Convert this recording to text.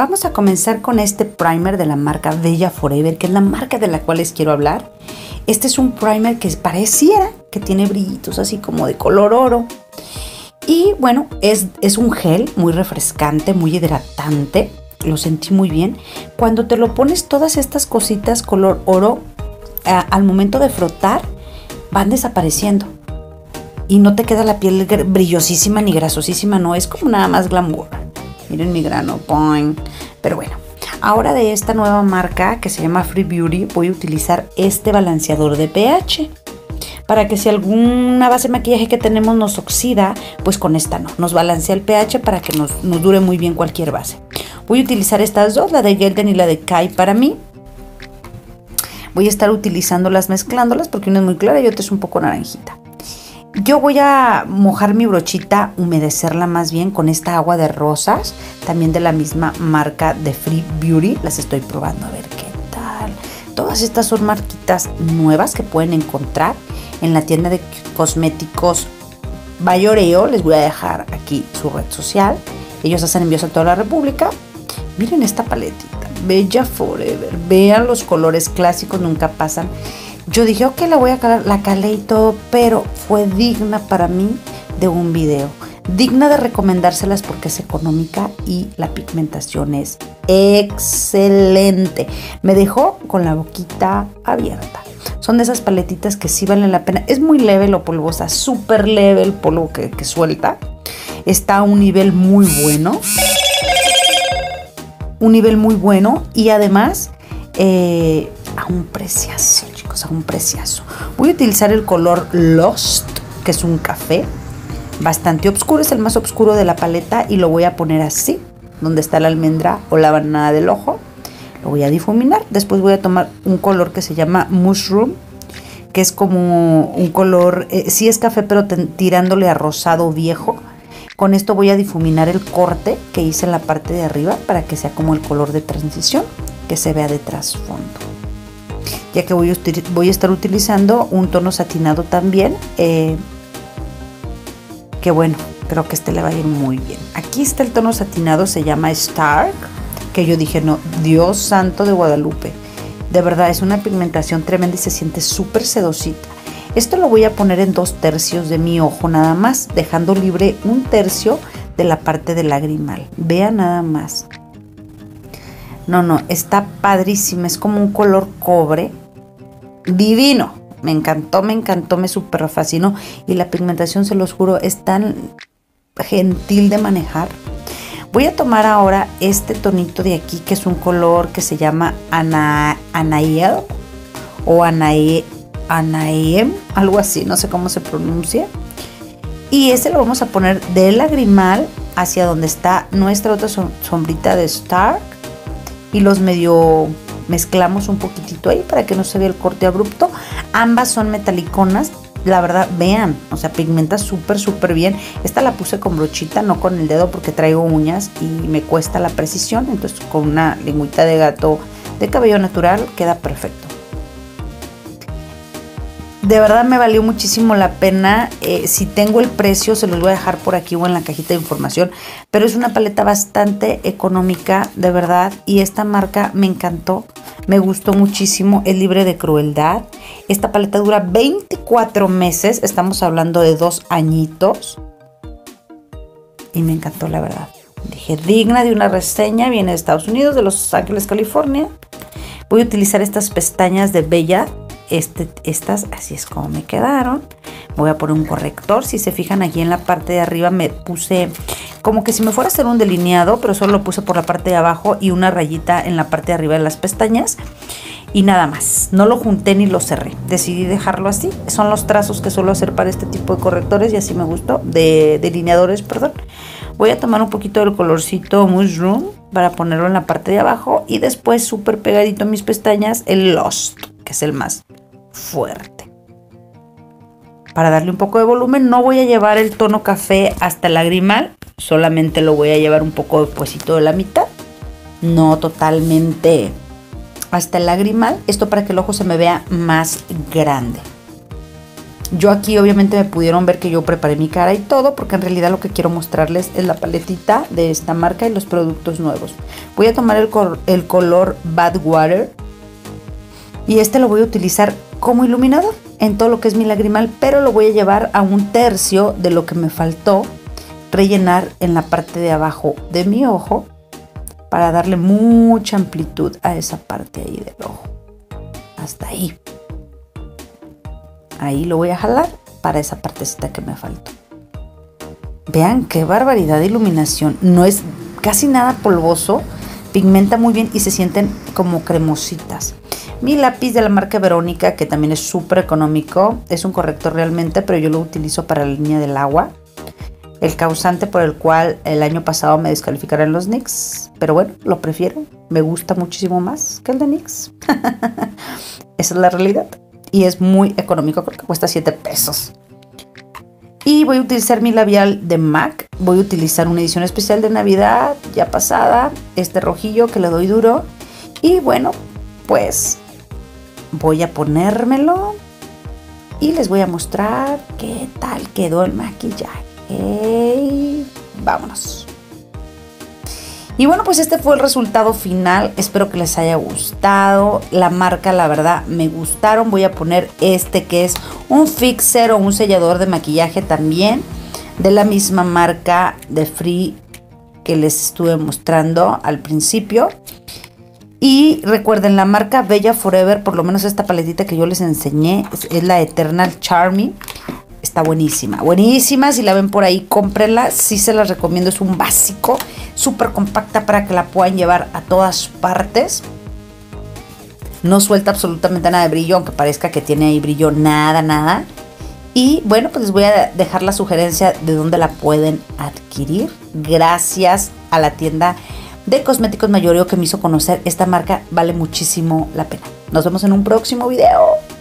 vamos a comenzar con este primer de la marca Bella Forever, que es la marca de la cual les quiero hablar. Este es un primer que pareciera que tiene brillitos así como de color oro. Y bueno, es, es un gel muy refrescante, muy hidratante. Lo sentí muy bien. Cuando te lo pones todas estas cositas color oro, al momento de frotar, van desapareciendo. Y no te queda la piel brillosísima ni grasosísima, no, es como nada más glamour. Miren mi grano. Pero bueno, ahora de esta nueva marca que se llama Free Beauty, voy a utilizar este balanceador de pH para que si alguna base de maquillaje que tenemos nos oxida, pues con esta no. Nos balancea el pH para que nos, dure muy bien cualquier base. Voy a utilizar estas dos, la de Gelden y la de Kai para mí. Voy a estar utilizándolas mezclándolas porque una es muy clara y otra es un poco naranjita. Yo voy a mojar mi brochita, humedecerla más bien con esta agua de rosas, también de la misma marca de Free Beauty. Las estoy probando a ver qué tal. Todas estas son marquitas nuevas que pueden encontrar en la tienda de cosméticos Bayoreo. Les voy a dejar aquí su red social. Ellos hacen envíos a toda la República. Miren esta paletita, Bella Forever. Vean los colores clásicos, nunca pasan. Yo dije, ok, la voy a calar, la calé y todo, pero fue digna para mí de un video. Digna de recomendárselas porque es económica y la pigmentación es excelente. Me dejó con la boquita abierta. Son de esas paletitas que sí valen la pena. Es muy leve lo polvosa, súper leve el polvo que, suelta. Está a un nivel muy bueno. Un nivel muy bueno y además eh, a un preciazo, chicos, a un preciazo. Voy a utilizar el color Lost, que es un café. Bastante oscuro, es el más oscuro de la paleta y lo voy a poner así, donde está la almendra o la banana del ojo lo voy a difuminar. Después voy a tomar un color que se llama Mushroom, que es como un color, eh, sí es café, pero tirándole a rosado viejo. Con esto voy a difuminar el corte que hice en la parte de arriba para que sea como el color de transición que se vea de trasfondo. Ya que voy a, voy a estar utilizando un tono satinado también, eh, que bueno, creo que este le va a ir muy bien. Aquí está el tono satinado, se llama Stark que yo dije, no, Dios santo de Guadalupe. De verdad, es una pigmentación tremenda y se siente súper sedosita. Esto lo voy a poner en dos tercios de mi ojo nada más, dejando libre un tercio de la parte del lagrimal. Vea nada más. No, no, está padrísima. Es como un color cobre. Divino. Me encantó, me encantó, me super fascinó. Y la pigmentación, se los juro, es tan gentil de manejar. Voy a tomar ahora este tonito de aquí, que es un color que se llama Ana, Anael o Anae, Anaem, algo así, no sé cómo se pronuncia. Y este lo vamos a poner de lagrimal hacia donde está nuestra otra sombrita de Stark. Y los medio mezclamos un poquitito ahí para que no se vea el corte abrupto. Ambas son metaliconas, la verdad, vean, o sea, pigmenta súper, súper bien. Esta la puse con brochita, no con el dedo porque traigo uñas y me cuesta la precisión. Entonces con una lengüita de gato de cabello natural queda perfecto. De verdad me valió muchísimo la pena. Eh, si tengo el precio, se los voy a dejar por aquí o en la cajita de información. Pero es una paleta bastante económica, de verdad. Y esta marca me encantó. Me gustó muchísimo. Es libre de crueldad. Esta paleta dura 24 meses. Estamos hablando de dos añitos. Y me encantó, la verdad. Dije, digna de una reseña. Viene de Estados Unidos, de Los Ángeles, California. Voy a utilizar estas pestañas de Bella este, estas así es como me quedaron. Voy a poner un corrector. Si se fijan aquí en la parte de arriba me puse como que si me fuera a hacer un delineado, pero solo lo puse por la parte de abajo y una rayita en la parte de arriba de las pestañas. Y nada más, no lo junté ni lo cerré. Decidí dejarlo así. Son los trazos que suelo hacer para este tipo de correctores y así me gustó. De delineadores, perdón. Voy a tomar un poquito del colorcito Mushroom para ponerlo en la parte de abajo y después súper pegadito a mis pestañas el Lost, que es el más fuerte. Para darle un poco de volumen no voy a llevar el tono café hasta el lagrimal, solamente lo voy a llevar un poco despuésito de la mitad, no totalmente hasta el lagrimal, esto para que el ojo se me vea más grande. Yo aquí obviamente me pudieron ver que yo preparé mi cara y todo, porque en realidad lo que quiero mostrarles es la paletita de esta marca y los productos nuevos. Voy a tomar el, el color Bad Water y este lo voy a utilizar como iluminador en todo lo que es mi lagrimal, pero lo voy a llevar a un tercio de lo que me faltó rellenar en la parte de abajo de mi ojo para darle mucha amplitud a esa parte ahí del ojo. Hasta ahí. Ahí lo voy a jalar para esa partecita que me faltó. Vean qué barbaridad de iluminación. No es casi nada polvoso, pigmenta muy bien y se sienten como cremositas. Mi lápiz de la marca Verónica, que también es súper económico, es un corrector realmente, pero yo lo utilizo para la línea del agua. El causante por el cual el año pasado me descalificaron los NYX. Pero bueno, lo prefiero. Me gusta muchísimo más que el de NYX. Esa es la realidad y es muy económico, creo cuesta 7 pesos. Y voy a utilizar mi labial de MAC. Voy a utilizar una edición especial de Navidad ya pasada. Este rojillo que le doy duro. Y bueno, pues voy a ponérmelo. Y les voy a mostrar qué tal quedó el maquillaje. Vámonos. Y bueno, pues este fue el resultado final. Espero que les haya gustado. La marca, la verdad, me gustaron. Voy a poner este que es un fixer o un sellador de maquillaje también. De la misma marca de Free que les estuve mostrando al principio. Y recuerden, la marca Bella Forever, por lo menos esta paletita que yo les enseñé, es, la Eternal Charming. Está buenísima, buenísima. Si la ven por ahí, cómprenla. Sí se las recomiendo, es un básico súper compacta para que la puedan llevar a todas partes. No suelta absolutamente nada de brillo, aunque parezca que tiene ahí brillo, nada, nada. Y bueno, pues les voy a dejar la sugerencia de dónde la pueden adquirir. Gracias a la tienda de cosméticos Mayoreo que me hizo conocer esta marca. Vale muchísimo la pena. Nos vemos en un próximo video.